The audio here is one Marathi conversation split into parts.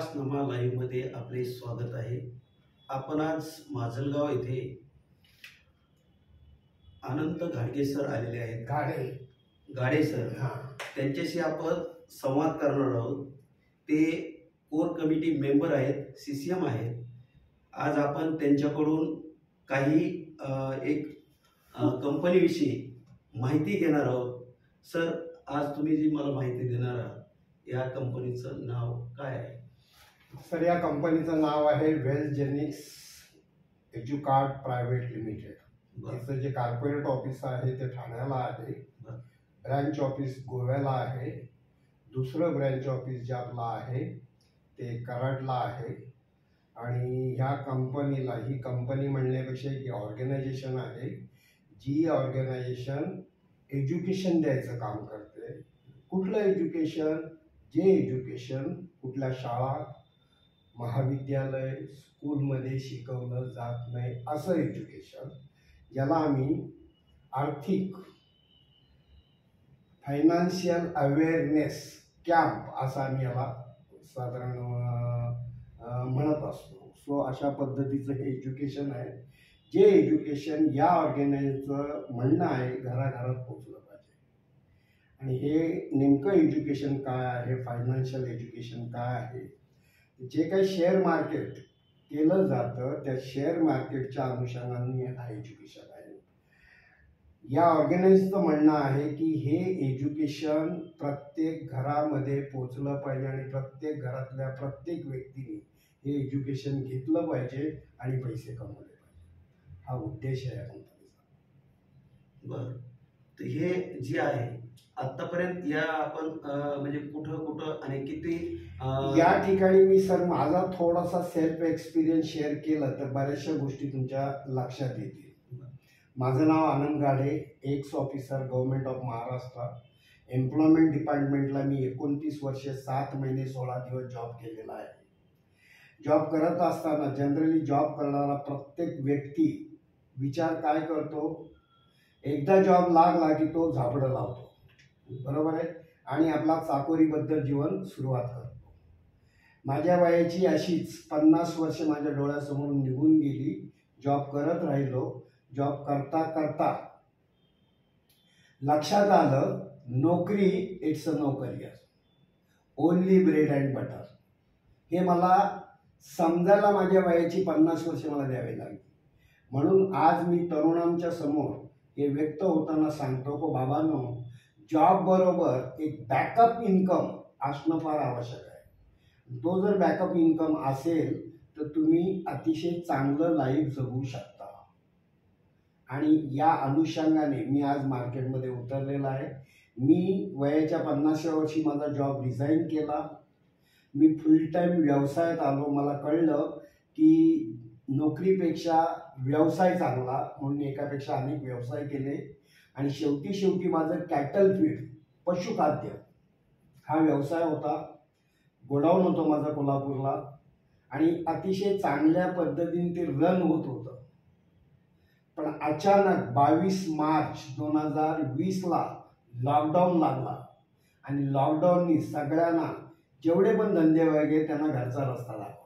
विकासनामा लाईव्हमध्ये आपले स्वागत आहे. आपण आज माजलगाव येथे अनंत घाडगे सर आलेले आहेत. गाडे गाडे सर. हा. त्यांच्याशी आपण संवाद करणार आहोत. ते कोर कमिटी मेंबर आहेत सी सी एम आहेत. आज आपण त्यांच्याकडून काही एक कंपनीविषयी माहिती घेणार आहोत. सर आज तुम्ही जी मला माहिती देणार आहात या कंपनीचं नाव काय आहे? सर या कंपनीचं नाव आहे वेल जेनिक्स एज्युकार्ड प्रायव्हेट लिमिटेड. त्याचं जे कॉर्पोरेट ऑफिस आहे ते ठाण्याला आहे. बरं. ब्रँच ऑफिस गोव्याला आहे. दुसरं ब्रँच ऑफिस जे आपलं आहे ते कराडला आहे. आणि ह्या कंपनीला ही कंपनी म्हणण्यापेक्षा एक ऑर्गनायझेशन आहे जी ऑर्गनायझेशन एज्युकेशन द्यायचं काम करते. कुठलं एज्युकेशन? जे एज्युकेशन कुठल्या शाळा महाविद्यालय स्कूलमध्ये शिकवलं जात नाही असं एज्युकेशन ज्याला आम्ही आर्थिक फायनान्शियल अवेअरनेस कॅम्प असं आम्ही याला साधारण म्हणत असतो. सो अशा पद्धतीचं हे एज्युकेशन आहे. जे एज्युकेशन या ऑर्गनायझचं म्हणणं आहे घराघरात पोचलं पाहिजे. आणि हे नेमकं एज्युकेशन काय आहे? फायनान्शियल एज्युकेशन काय आहे? जे काही शेअर मार्केट केलं जातं त्या शेअर मार्केटच्या अनुषंगाने हा एज्युकेशन आहे. या ऑर्गनायझचं म्हणणं आहे की हे एज्युकेशन प्रत्येक घरामध्ये पोचलं पाहिजे आणि प्रत्येक घरातल्या प्रत्येक व्यक्तीने हे एज्युकेशन घेतलं पाहिजे आणि पैसे कमवले पाहिजे. हा उद्देश आहे या कंपनीचा बरं. हे जे आहे आतापर्यंत या आपण म्हणजे कुठं कुठं आणि किती या ठिकाणी मी सर माझा थोडासा सेल्फ एक्सपिरियन्स शेअर केला तर बऱ्याचशा गोष्टी तुमच्या लक्षात येतील. माझं नाव Anand Gade ex officer government of Maharashtra employment डिपार्टमेंटला मी एकोणतीस वर्षे सात महिने सोळा दिवस जॉब केलेला आहे. जॉब करत असताना जनरली जॉब करणारा प्रत्येक व्यक्ती विचार काय करतो? एकदा जॉब लागला की तो झापडं लावतो. बरोबर आहे? आणि आपला चाकोरीबद्दल जीवन सुरुवात करतो. माझ्या वयाची अशीच पन्नास वर्ष माझ्या डोळ्यासमोरून निघून गेली. जॉब करत राहिलो. जॉब करता करता लक्षात आलं नोकरी it's a no career only bread and butter हे मला समजायला माझ्या वयाची पन्नास वर्ष मला द्यावी लागली. म्हणून आज मी तरुणांच्या समोर हे व्यक्त होताना सांगतो को बाबांनो जॉब बरोबर एक बॅकअप इन्कम असणं फार आवश्यक आहे. तो जर बॅकअप इन्कम असेल तर तुम्ही अतिशय चांगलं लाईफ जगू शकता. आणि या अनुषंगाने मी आज मार्केटमध्ये उतरलेला आहे. मी वयाच्या पन्नासव्या वर्षी माझा जॉब रिझाईन केला. मी फुल टाईम व्यवसायात आलो. मला कळलं की नोकरीपेक्षा व्यवसाय चांगला म्हणून एकापेक्षा अनेक व्यवसाय केले. आणि शेवटी शेवटी माझं कॅटल फीड पशुखाद्य हा व्यवसाय होता. गोडाऊन होतं माझा कोल्हापूरला. आणि अतिशय चांगल्या पद्धतीने ते रन होत होतं. पण अचानक बावीस मार्च दोन हजार वीसला लॉकडाऊन लागला. आणि लॉकडाऊननी सगळ्यांना जेवढे पण धंदे वगैरे त्यांना घरचा रस्ता लागला.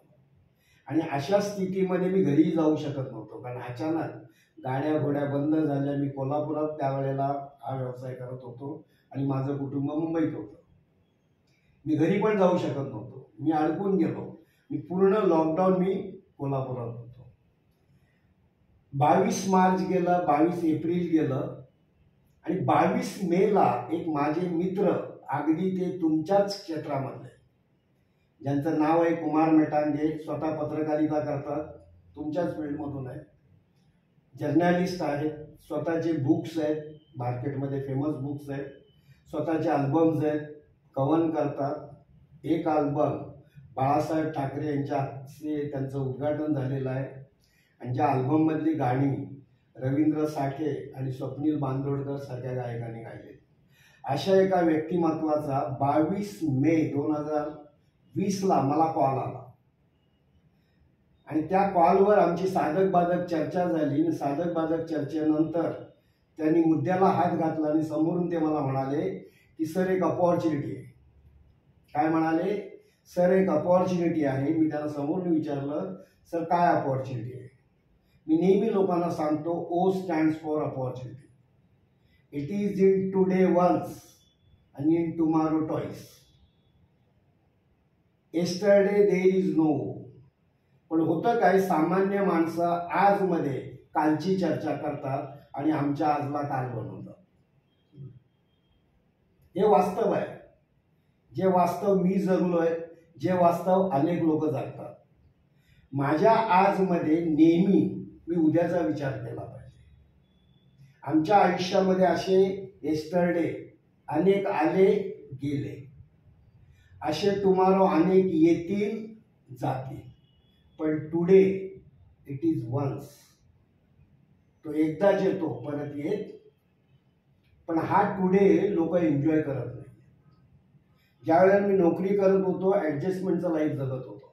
आणि अशा स्थितीमध्ये मी घरी जाऊ शकत नव्हतो. कारण अचानक गाड्या घोड्या बंद झाल्या. मी कोल्हापुरात त्यावेळेला हा व्यवसाय करत होतो आणि माझं कुटुंब मुंबईत होतं. मी घरी पण जाऊ शकत नव्हतो. मी अडकून गेलो. मी पूर्ण लॉकडाऊन मी कोल्हापुरात होतो. बावीस मार्च गेलं बावीस एप्रिल गेलं आणि बावीस मेला एक माझे मित्र अगदी ते तुमच्याच क्षेत्रामधले. ज्यांचं नाव आहे कुमार मेटांगे स्वतः पत्रकारिता करतात तुमच्याच फील्डमधून आहे. जर्नलिस्ट आहेत स्वतःचे बुक्स आहेत मार्केटमध्ये फेमस बुक्स आहेत स्वतःचे अल्बम्स आहेत कवन करतात. एक अल्बम बाळासाहेब ठाकरे यांच्या त्यांचं उद्घाटन झालेलं आहे. आणि ज्या अल्बममधली गाणी रवींद्र साठे आणि स्वप्नील बांदोडकर सारख्या गायकांनी गायले अशा एका व्यक्तिमत्वाचा बावीस मे दोन हजार वीसला मला कॉल आला. आणि त्या कॉलवर आमची साधक बाधक चर्चा झाली आणि साधक बाधक चर्चेनंतर त्यांनी मुद्द्याला हात घातला आणि समोरून ते मला म्हणाले की सर एक अपॉर्च्युनिटी आहे. काय म्हणाले? सर एक अपॉर्च्युनिटी आहे. मी त्यांना समोरून विचारलं सर काय अपॉर्च्युनिटी आहे? मी नेहमी लोकांना सांगतो O stands for opportunity it is in today once आणि in tomorrow twice yesterday there is no पण होतं काय सामान्य माणसं आजमध्ये कालची चर्चा करतात आणि आमच्या आजला काल बनवतात. हे वास्तव आहे. जे वास्तव मी जगलोय जे वास्तव अनेक लोक जगतात. माझ्या आजमध्ये नेहमी मी उद्याचा विचार केला पाहिजे. आमच्या आयुष्यामध्ये असे एस्टरडे अनेक आले गेले. असे टुमारो अनेक येतील जातील. पण टुडे इट इज वन्स तो एकदाच येतो परत येत पण हा टुडे लोक एन्जॉय करत नाही ज्यावेळेला मी नोकरी करत होतो ॲडजस्टमेंटचं लाईफ जगत होतो.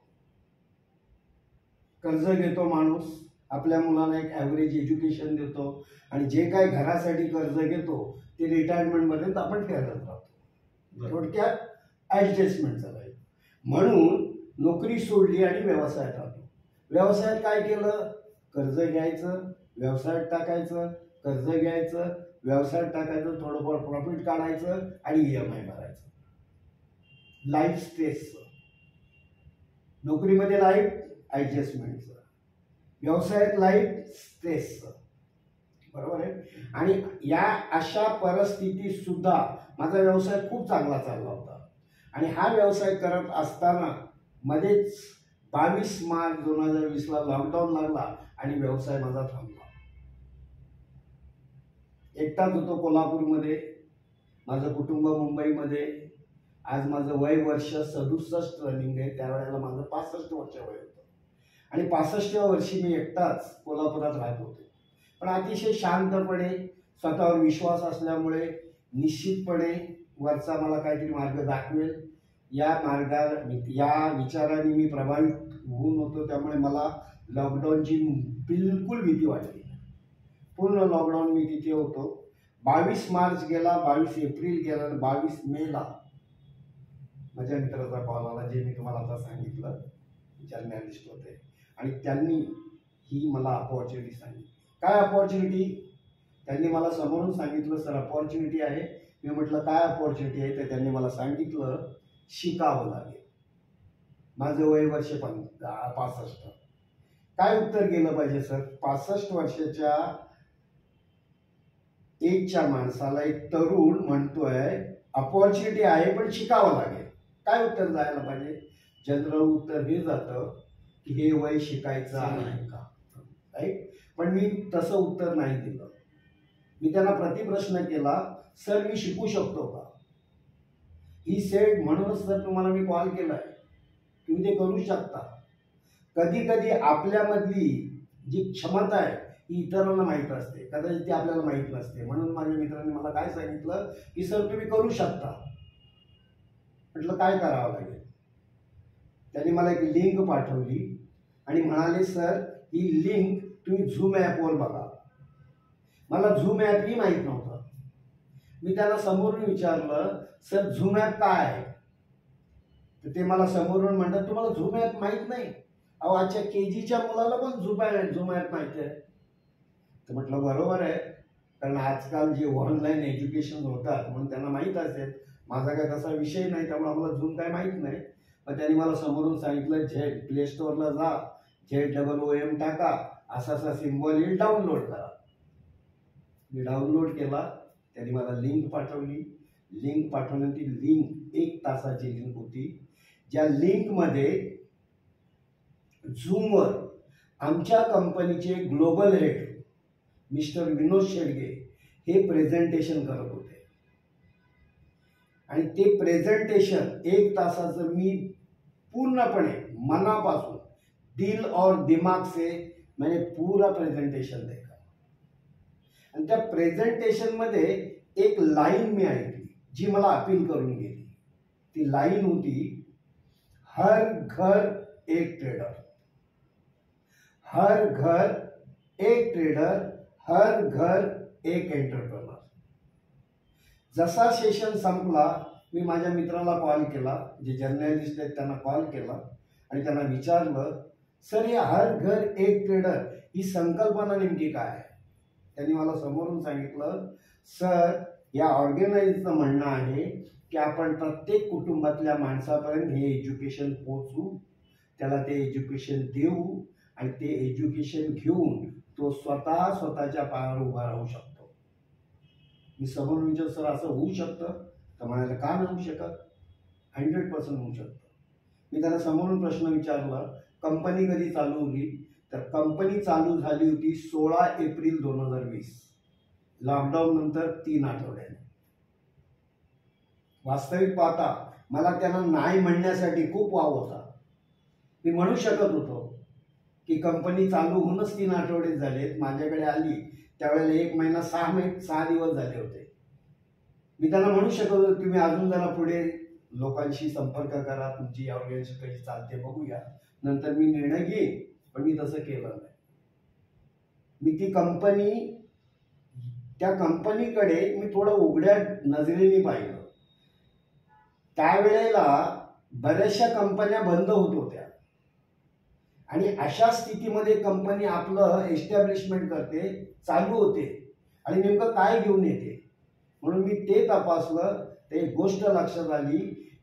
कर्ज घेतो माणूस आपल्या मुलांना एक ॲव्हरेज एज्युकेशन देतो आणि जे काय घरासाठी कर्ज घेतो ते रिटायरमेंटमध्ये आपण फेडत राहतो थोडक्यात ॲडजस्टमेंट झालं आहे म्हणून नोकरी सोडली आणि व्यवसायात आलो. व्यवसायात काय केलं? कर्ज घ्यायचं व्यवसायात टाकायचं कर्ज घ्यायचं व्यवसायात टाकायचं थोडंफार प्रॉफिट काढायचं आणि ई एम आय भरायचं. लाईफ स्ट्रेसचं नोकरीमध्ये लाईफ ॲडजस्टमेंटचं व्यवसायात लाईफ स्ट्रेसचं बरोबर आहे? आणि या अशा परिस्थितीत सुद्धा माझा व्यवसाय खूप चांगला चालला होता. आणि हा व्यवसाय करत असताना मध्येच बावीस मार्च दोन हजार वीसला लॉकडाऊन लागला आणि व्यवसाय माझा थांबला. एकटाच होतो कोल्हापूरमध्ये माझं कुटुंब मुंबईमध्ये. आज माझं वय वर्ष सदुसष्ट रनिंग आहे त्यावेळेला माझं पासष्ट वर्ष वय होतं. आणि पासष्टव्या वर्षी मी एकटाच कोल्हापुरात राहत होते. पण अतिशय शांतपणे स्वतःवर विश्वास असल्यामुळे निश्चितपणे वरचा मला काहीतरी मार्ग दाखवेल. या मार्गा या विचाराने मी प्रभावित होऊन होतो त्यामुळे मला लॉकडाऊनची बिलकुल भीती वाटली पूर्ण लॉकडाऊन मी तिथे होतो. बावीस मार्च गेला बावीस एप्रिल गेला आणि बावीस मेला माझ्या मित्राचा कॉल आला जे मी तुम्हाला आता सांगितलं जर्नॅलिस्ट होते. आणि त्यांनी ही मला अपॉर्च्युनिटी सांगितली. काय अपॉर्च्युनिटी त्यांनी मला समोरून सांगितलं सर अपॉर्च्युनिटी आहे. मी म्हटलं काय अपॉर्च्युनिटी आहे तर त्यांनी मला सांगितलं शिकावं लागेल. माझं वय वर्ष पं पासष्ट. काय उत्तर गेलं पाहिजे सर? पासष्ट वर्षाच्या एजच्या माणसाला एक तरुण म्हणतोय अपॉर्च्युनिटी आहे पण शिकावं लागेल. काय उत्तर जायला पाहिजे? जनरल उत्तर हे जातं की हे वय शिकायचं आहे का? राईट? पण मी तसं उत्तर नाही दिलं. मी त्यांना प्रतिप्रश्न केला सर मी शिकू शकतो का? ही सेट म्हणूनच सर तुम्हाला मी कॉल केलाय. तुम्ही ते करू शकता. कधी कधी आपल्यामधली जी क्षमता आहे ही इतरांना माहीत असते. कदाचित ती आपल्याला माहीत नसते. म्हणून माझ्या मित्रांनी मला काय सांगितलं? की सर तुम्ही करू शकता. म्हटलं काय करावं लागेल? त्यांनी मला एक लिंक पाठवली आणि म्हणाले सर ही लिंक तुम्ही झूम ॲपवर बघा. मला झूम ॲपही माहीत नव्हतं. मी त्याला समोरून विचारलं सर झूम ॲप काय आहे? तर ते मला समोरून म्हणतात तुम्हाला झूम ॲप माहीत नाही. अहो आजच्या के जीच्या मुलाला पण झूम ॲप झूम ॲप माहिती आहे. तर म्हटलं बरोबर आहे. कारण आजकाल जे ऑनलाईन एज्युकेशन होतात म्हणून त्यांना माहीत असेल. माझा काय तसा विषय नाही त्यामुळे आम्हाला झूम काय माहीत नाही. पण त्यांनी मला समोरून सांगितलं झेड प्ले स्टोअरला जा. झेड डबल ओ एम टाका. असा असा सिम्बॉल येईल डाउनलोड करा. मी डाउनलोड केला. त्यांनी मला लिंक पाठवली. लिंक पाठवण्यात ती लिंक एक तासाची लिंक होती. ज्या लिंकमध्ये झूमवर आमच्या कंपनीचे global head mister Vinod Shedge हे प्रेझेंटेशन करत होते. आणि ते प्रेझेंटेशन एक तासाचं मी पूर्णपणे मनापासून दिल और दिमाग से मैंने पूरा प्रेझेंटेशन दे आणि त्या प्रेझेंटेशनमध्ये एक लाईन मी ऐकली जी मला अपील करून गेली. ती लाईन होती हर घर एक ट्रेडर हर घर एक ट्रेडर हर घर एक एंटरप्रेनर जसा सेशन संपला मी माझ्या मित्राला कॉल केला जे जर्नलिस्ट आहेत त्यांना कॉल केला आणि त्यांना विचारलं सर हे हर घर एक ट्रेडर ही संकल्पना नेमकी काय आहे? त्यांनी मला समोरून सांगितलं सर या ऑर्गनायझचं म्हणणं आहे की आपण प्रत्येक कुटुंबातल्या माणसापर्यंत हे एज्युकेशन पोचू त्याला ते एज्युकेशन देऊ आणि ते एज्युकेशन घेऊन तो स्वतः स्वतःच्या पायावर उभा राहू शकतो. मी समोर विचार सर असं होऊ शकतं? तर म्हणायला का नाही होऊ शकत? हंड्रेड पर्सेंट होऊ शकतं. मी त्याला समोरून प्रश्न विचारला कंपनी कधी चालू होती तर कंपनी चालू झाली होती सोळा एप्रिल दोन हजार वीस. लॉकडाऊन नंतर तीन आठवड्याने. वास्तविक पाहता मला त्यांना नाही म्हणण्यासाठी खूप वाव होता. मी म्हणू शकत होतो की कंपनी चालू होऊनच तीन आठवडे झालेत माझ्याकडे आली. त्यावेळेला एक महिना सहा महिने सहा दिवस झाले होते. मी त्यांना म्हणू शकत होतो तुम्ही अजून जरा पुढे लोकांशी संपर्क करा तुमची ऑर्गनायझेशन कशी चालते बघूया. नंतर मी निर्णय घेईन. पण मी तसं केलं नाही. मी ती कंपनी त्या कंपनीकडे मी थोडं उघड्या नजरेने पाहिलं. त्यावेळेला बऱ्याचशा कंपन्या बंद होत होत्या. आणि अशा स्थितीमध्ये कंपनी आपलं एस्टॅब्लिशमेंट करते चालू होते आणि नेमकं काय घेऊन येते? म्हणून मी ते तपासलं. ते एक गोष्ट लक्षात आली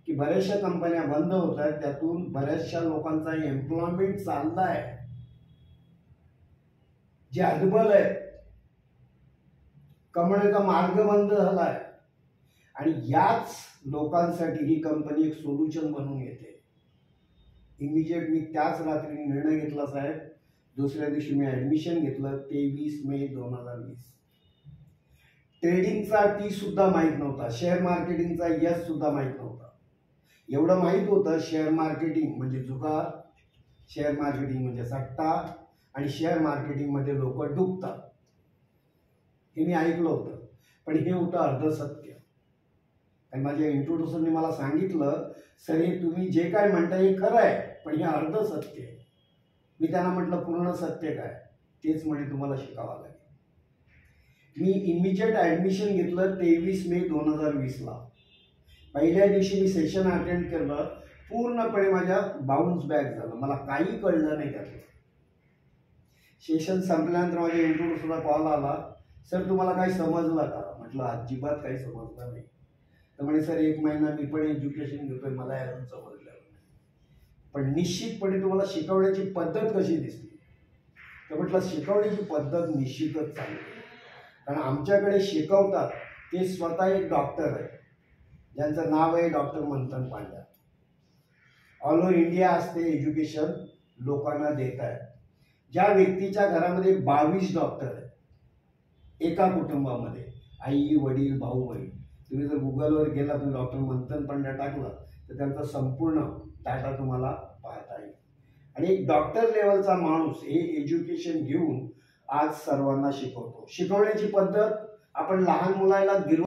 की बऱ्याचशा कंपन्या बंद होत आहेत त्यातून बऱ्याचशा लोकांचा एम्प्लॉयमेंट चालला आहे जे हतबल आहे कमवण्याचा मार्ग बंद झालाय. आणि याच लोकांसाठी ही कंपनी एक सोल्युशन बनून येते. इमिजिएट मी त्याच रात्री निर्णय घेतला साहेब. दुसऱ्या दिवशी मी ऍडमिशन घेतलं तेवीस मे दोन हजार वीस. ट्रेडिंगचा टी सुद्धा माहीत नव्हता. शेअर मार्केटिंगचा यस सुद्धा माहीत नव्हता. एवढं माहीत होतं शेअर मार्केटिंग म्हणजे जुगार शेअर मार्केटिंग म्हणजे सट्टा. आणि शेअर मार्केटिंगमध्ये लोक डुबतात. हे मी ऐकलं होतं. पण हे होतं अर्ध सत्य. आणि माझ्या इंट्रोड्युसरने मला सांगितलं सर हे तुम्ही जे काय म्हणता हे खरं आहे पण हे अर्ध सत्य आहे. मी त्यांना म्हटलं पूर्ण सत्य काय? तेच म्हणे तुम्हाला शिकावं लागेल. मी इमिजिएट ॲडमिशन घेतलं तेवीस मे दोन हजार वीसला. पहिल्या दिवशी मी सेशन अटेंड केलं पूर्णपणे माझ्या बाउन्स बॅक झालं. मला काही कळलं नाही त्यातलं. सेशन संपल्यानंतर माझ्या इंटरव्ह्यूला कॉल आला. सर तुम्हाला काही समजलं का? म्हटलं अजिबात काही समजलं नाही. तर म्हणे सर एक महिना मी पण एज्युकेशन घेतोय मला अजून समजलं पण निश्चितपणे तुम्हाला शिकवण्याची पद्धत कशी दिसली? तर म्हटलं शिकवण्याची पद्धत निश्चितच चांगली कारण आमच्याकडे शिकवतात ते स्वतः एक डॉक्टर आहे. ज्यांचं नाव आहे doctor Manthan Pandya. All over India असते एज्युकेशन लोकांना देत आहेत ज्या व्यक्तीच्या घरामध्ये बावीस डॉक्टर आहेत एका कुटुंबामध्ये आई वडील भाऊ बहीण. तुम्ही जर गुगलवर गेला तुम्ही डॉक्टर मंथन पांड्या टाकला तर त्यांचा संपूर्ण डाटा तुम्हाला पाहता येईल. आणि एक डॉक्टर लेवलचा माणूस हे एज्युकेशन घेऊन आज सर्वांना शिकवतो. शिकवण्याची पद्धत आपण लहान मुलाला गिरव